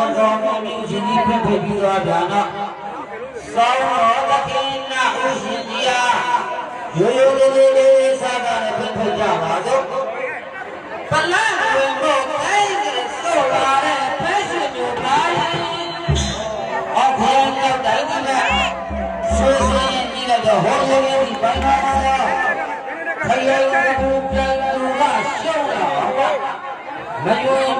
وظنني جنيك ببيضانا صوتك النحوش يا يولي سبب في الجواز فلا الموت غير الصغار فشل يبالي أفهم لو دلنا سوسين إلى جهور يولي بلنا خيال مبلغ شورا مجوين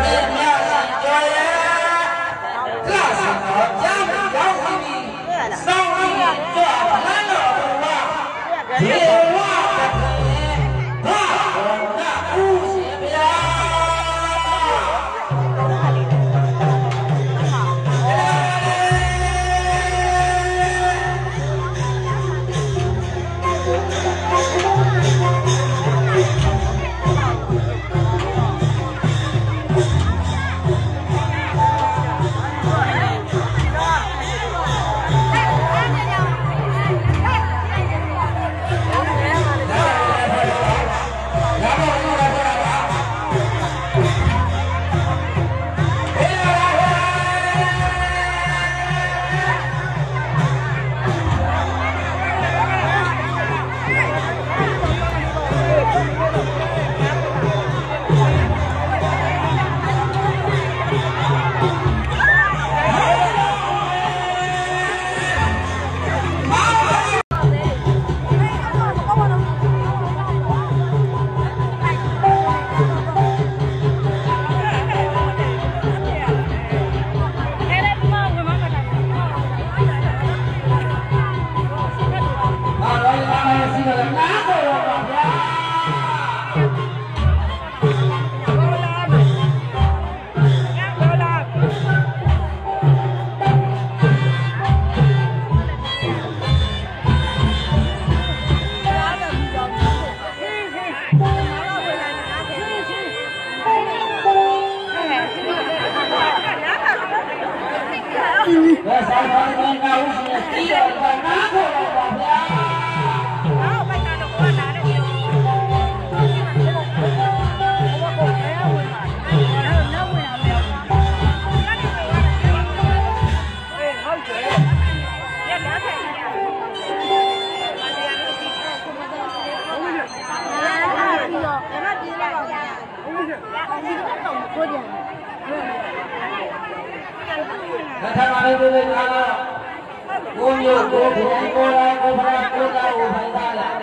cô nhiều cô thì anh cô ra cô phải cô ra cô phải ra là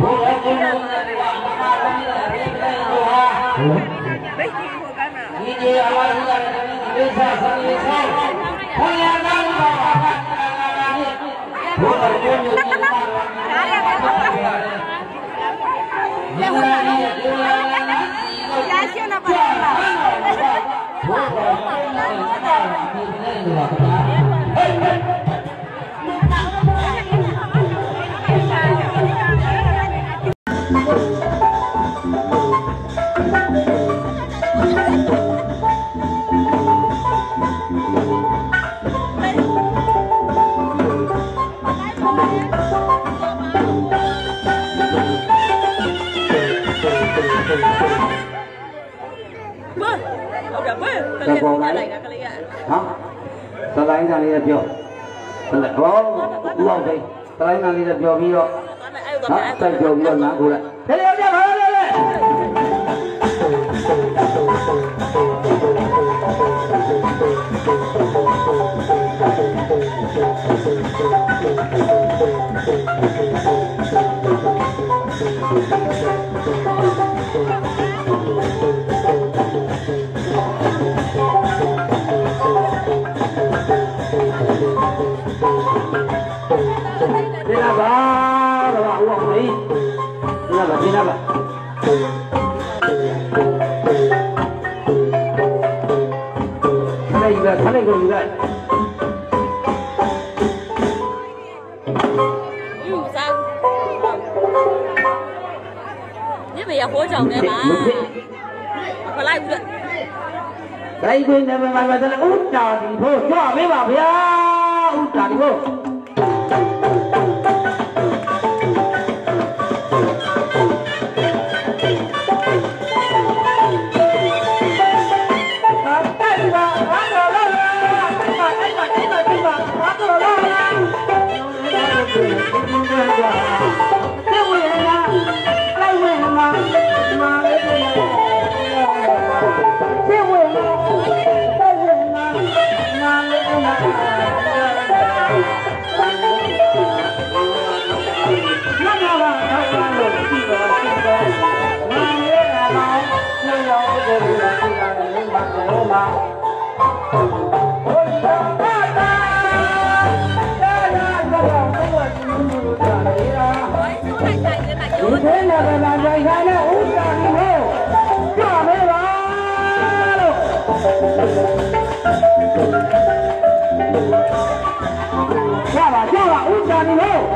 cô ở cô nông là để bạn mà không là để cái cô ha đi đi anh ấy là đi sao sao đi sao không nhà đâu mà cô ở cô nhiều cô ra cô phải ra là đi đi Gracias, una palabra. Terbolai. Hah? Selain nali da bio. Selain oh, wow deh. Selain nali da bio bio. Hah? Selain bio bio nak gula. Hei, hei, hei, hei. Thank you. Dinaba, daba uang ni. Dinaba, dinaba. Sana juga, sana ikut juga. bây giờ hỗ trợ mẹ mà Còn lại cũng Đây quên em mà mà ta là út trò thì thôi Cho mấy bảo phía út trò thì Oh,